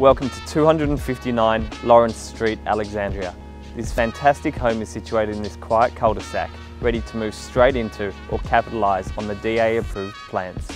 Welcome to 259 Lawrence Street, Alexandria. This fantastic home is situated in this quiet cul-de-sac, ready to move straight into or capitalise on the DA approved plans.